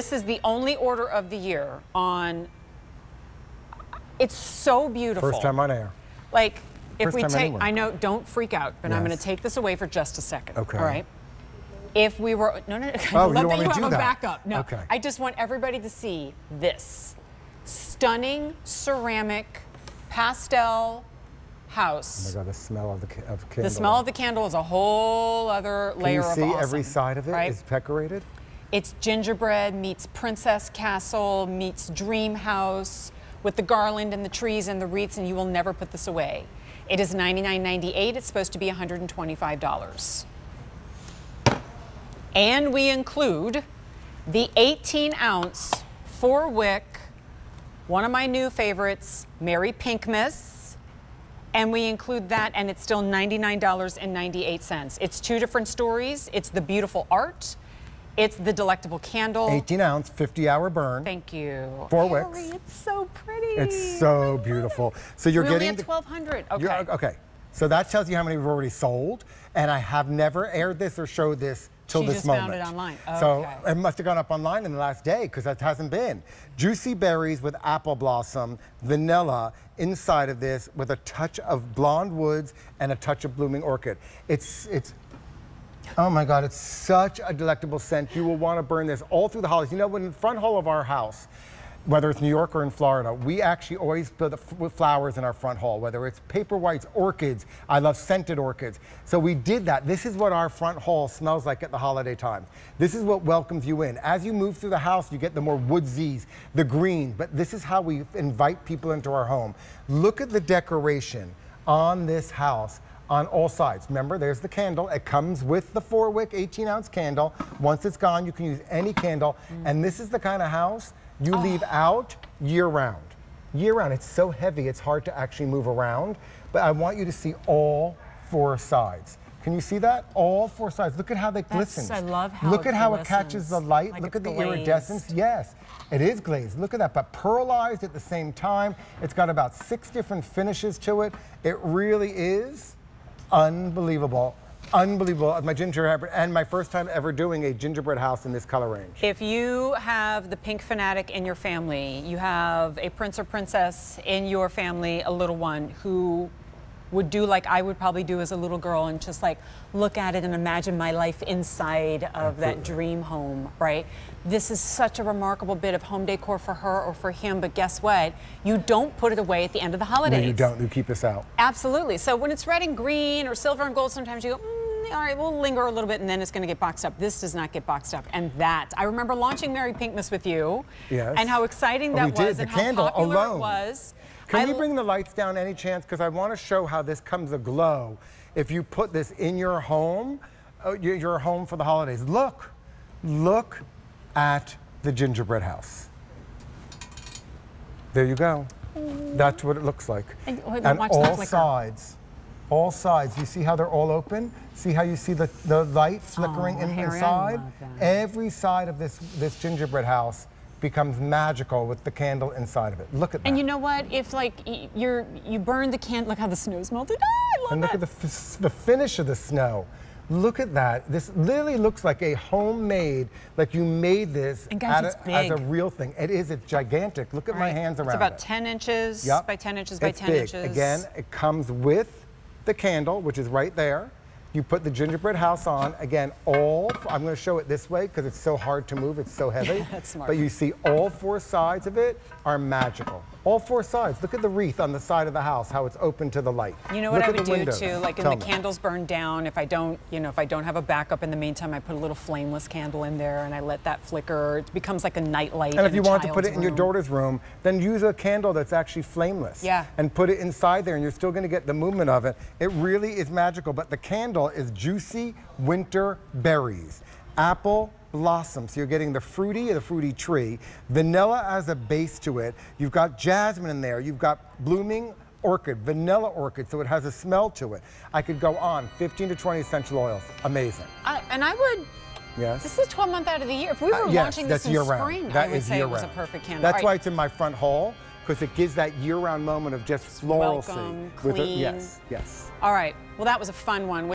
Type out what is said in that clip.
This is the only order of the year on. It's so beautiful. First time on air. Like, if First we take, anywhere. I know, don't freak out, but I'm going to take this away for just a second. Okay. All right. If we were, no, no, no. I Oh, you love want that me you have a that. backup. No, Okay. I just want everybody to see this stunning ceramic pastel Oh house. my God, the smell of the, of candle. the smell of the candle is a whole other layer Can layer you of see awesome. every side of it is right? decorated? It's gingerbread meets princess castle meets dream house with the garland and the trees and the wreaths, and you will never put this away. It is $99.98. It's supposed to be $125. And we include the 18 ounce four wick, one of my new favorites, Merry Pinkmas. And we include that, and it's still $99.98. It's two different stories. It's the beautiful art, it's the delectable candle. 18 ounce, 50 hour burn. Thank you. Four wicks. It's so pretty. It's so beautiful. So you're We're only getting at 1,200. Okay. Okay. So that tells you how many we've already sold, and I have never aired this or showed this till She this just moment. found it online. So Okay. it must have gone up online in the last day because that hasn't been. Juicy berries with apple blossom, vanilla inside of this with a touch of blonde woods and a touch of blooming orchid. It's it's Oh my God, it's such a delectable scent. You will want to burn this all through the holidays. You know, in the front hall of our house, whether it's New York or in Florida, we actually always put flowers in our front hall, whether it's paper whites, orchids. I love scented orchids. So we did that. This is what our front hall smells like at the holiday time. This is what welcomes you in. As you move through the house, you get the more woodsies, the green, but this is how we invite people into our home. Look at the decoration on this house on all sides. Remember, there's the candle. It comes with the four wick 18 ounce candle. Once it's gone, you can use any candle. Mm. And this is the kind of house you oh. leave out year round. Year round. It's so heavy, it's hard to actually move around. But I want you to see all four sides. Can you see that? All four sides. Look at how they glisten. I love how Look it at how it catches the light. like Look at the glazed. iridescence. Yes, it is glazed. Look at that, but pearlized at the same time. It's got about six different finishes to it. It really is unbelievable. Unbelievable. My gingerbread, and my first time ever doing a gingerbread house in this color range. If you have the pink fanatic in your family, you have a prince or princess in your family, a little one who would do like I would probably do as a little girl and just like look at it and imagine my life inside of that dream home, right? This is such a remarkable bit of home decor for her or for him, but guess what? You don't put it away at the end of the holidays. No, you don't. You keep this out. Absolutely. So when it's red and green or silver and gold, sometimes you go, mm, all right, we'll linger a little bit and then it's going to get boxed up. This does not get boxed up. And that, I remember launching Merry Pinkmas with you Yes. and how exciting Oh, that did. was The and candle how popular alone. it was. Can I we bring the lights down any chance? Because I want to show how this comes aglow if you put this in your home, uh, your, home for the holidays. Look, look at the gingerbread house. There you go. That's what it looks like. And- and all flicker. sides, all sides. You see how they're all open? See how you see the, the light flickering Oh, in inside? Every side of this, this gingerbread house becomes magical with the candle inside of it. Look at that. And you know what? If like you're you burn the candle, look how the snow's melted. Ah, I love And look it. at the, f- the finish of the snow. Look at that. This literally looks like a homemade, like you made this guys, a- as a real thing. It is. It's gigantic. Look at my hands around it. It's about it. 10 inches Yep. by 10 inches by It's 10 big. inches. Again, it comes with the candle, which is right there. You put the gingerbread house on. Again, all, I'm going to show it this way because it's so hard to move. It's so heavy. That's smart. But you see all four sides of it are magical. All four sides. Look at the wreath on the side of the house, how it's open to the light. You know what Look I would do windows. too? Like, in the me. candles burn down, if I don't, you know, if I don't have a backup in the meantime, I put a little flameless candle in there and I let that flicker. It becomes like a nightlight. And if you want to put it in your daughter's room, then use a candle that's actually flameless. Yeah. And put it inside there, and you're still going to get the movement of it. It really is magical. But the candle is juicy winter berries, apple blossom. So you're getting the fruity, of the fruity tree, vanilla as a base to it. You've got jasmine in there. You've got blooming orchid, vanilla orchid, so it has a smell to it. I could go on. 15 to 20 essential oils. Amazing. I, and I would. Yes. This is 12 month out of the year. If we were Uh, yes, launching this in year spring, round. That I would is say year it was a perfect candle. That's All why it's in my front hall because it gives that year-round moment of just floralcy. Welcome, with a- clean. yes, yes. All right. Well, that was a fun one.